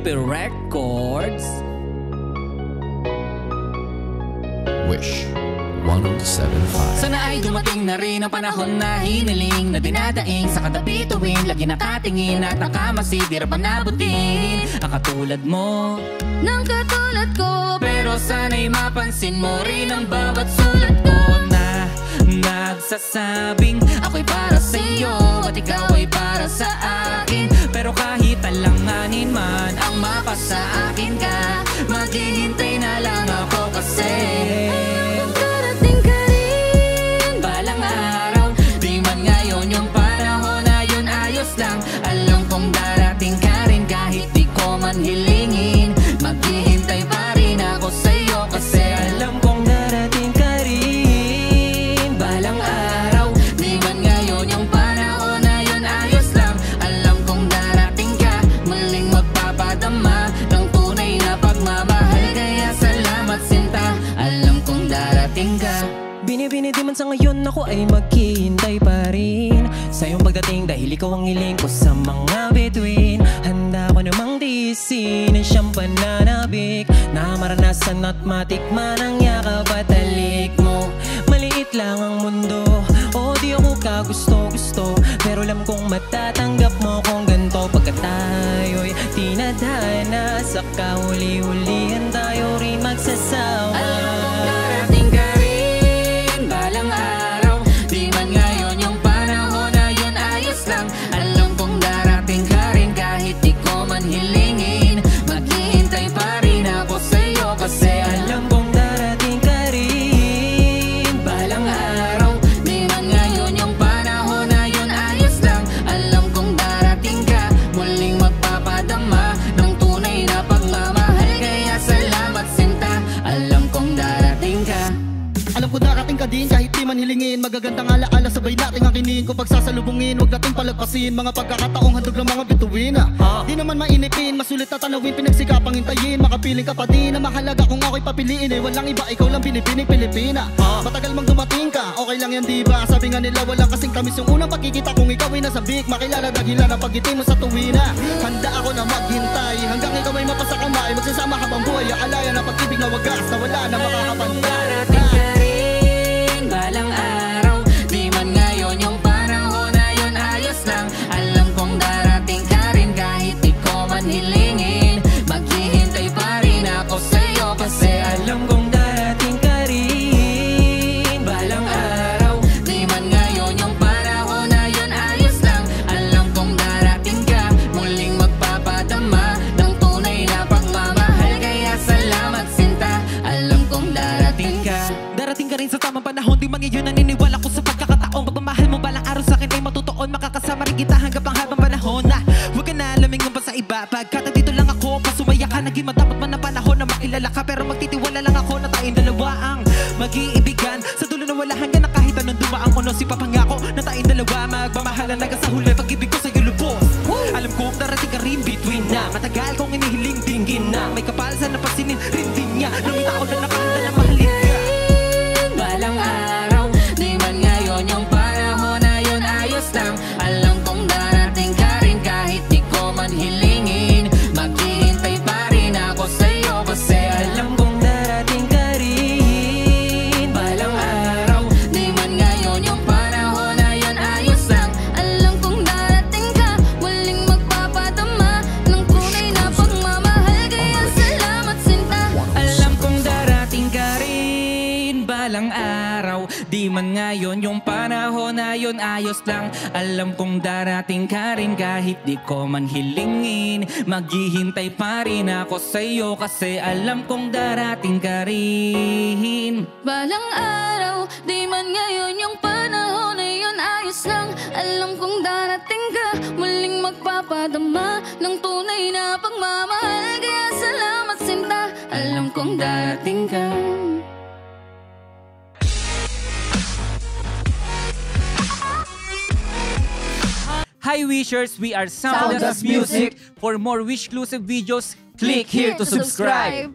BP Records. Wish. 1075 Sana ay dumating na rin ang panahon na hiniling Na dinadaing. Sa kada bituin Lagi nakatingin at nakamasid Di pa nabutin. Ang katulad mo. Nang katulad ko Pero sana'y mapansin mo rin ang bawat sulat ko. Na nagsasabing Ako'y para sa iyo At ikaw ay para sa akin. Pero kahit alanganin man Ang mapa akin ka Maghihintay na lang ako kasi ako ay maghihintay pa rin. Sa iyong pagdating dahil ikaw ang hiling ko sa mga bituin. Handa ko namang tiisin ang siyang pananabik. Na maranasan at matikman ang yakap at halik mo. Maliit lang ang mundo. O di ako ka gusto gusto Pero alam kong matatanggap mo kung ganito. Pagka tayo'y tinadhana Sa kahuli-hulihan tayo rin magsasawa Alam ko darating ka din kahit di man hilingin. Magagandang alaala sabay nating akinin. Kung pagsasalubungin Huwag nating palagpasin Mga pagkakataong handog ng mga bituin ah. Di naman mainipin Masulit na tanawin Pinagsikapang hintayin. Makapiling ka pa din Na mahalaga kung ako'y papiliin Eh. Walang iba Ikaw lang binibining Pilipina. Matagal mang dumating ka Okay lang yan diba Sabi nga nila wala kasing kamis Yung unang pagkikita kung ikaw ay nasa big Makilala dahilan na pagiti mo sa tuwina Handa ako na maghintay Hanggang ikaw ay mapasa kamay. Magsasama habang buhay Alaya na pag-ibig na wagas Na wala na makakapantay Di man ngayon naniniwala ko sa pagkakataon. Pagmamahal mo balang araw sa akin ay matutuon. Makakasama rin kita hanggang pang habang panahon. Na Huwag ka na lamingin pa sa iba. Pagkat dito lang ako Pasumaya ka. Naging madapat man ang panahon na makilala ka. Pero magtitiwala lang ako na tayong dalawa ang Mag-iibigan. Sa dulo na wala hanggang na kahit anong dumaan ko No si papangako na tayong dalawa. Magmamahalan hanggang sa huli Pag-ibig ko sa'yo lubos. Alam ko darating ka rin between na. Matagal kong inihiling dinggin na. May kapal sa napasinin rin din niya. Lumitaw na nakahanda na mahalin man ngayon yung panahon na yun ayos lang. Alam kong darating ka rin Kahit di ko man hilingin. Maghihintay pa rin ako sa'yo Kasi alam kong darating ka rin. Balang araw Di man ngayon yung panahon na yun ayos lang. Alam kong darating ka Muling magpapadama Ng tunay na pagmamahal. Kaya salamat sinta. Alam kong darating ka Hi Wishers, we are Soundless Soundless Music. Music. For more Wish-exclusive videos, click here to subscribe.